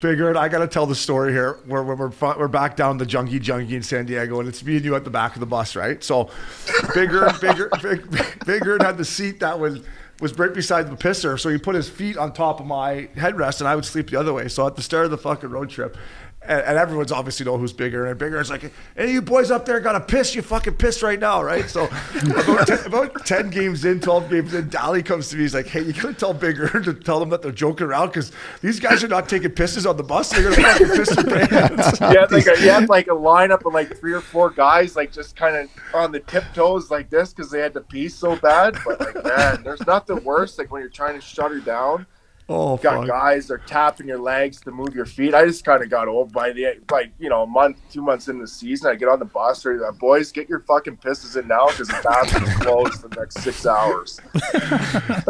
Figured I got to tell the story here. We're, we're we're back down the junkie junkie in San Diego, and it's me and you at the back of the bus, right? So, Big Ern, bigger, big, bigger had the seat that was was right beside the pisser. So he put his feet on top of my headrest, and I would sleep the other way. So at the start of the fucking road trip, and, and everyone's obviously know who's Big Ern and Big Ern. It's like, any of you boys up there got to piss? You fucking piss right now, right? So about, ten, about 10 games in, 12 games in, Dally comes to me. He's like, hey, you got to tell Big Ern to tell them that they're joking around because these guys are not taking pisses on the bus. They're going to fucking piss their pants. Had like a, you had like a lineup of like three or four guys, like just kind of on the tiptoes like this because they had to pee so bad. But like, man, there's nothing worse like when you're trying to shut her down. Oh, got fuck. guys they're tapping your legs to move your feet. I just kind of got old by the like you know a month, two months into the season. I get on the bus, or uh, boys, get your fucking pisses in now because the bathroom's closed for the next six hours.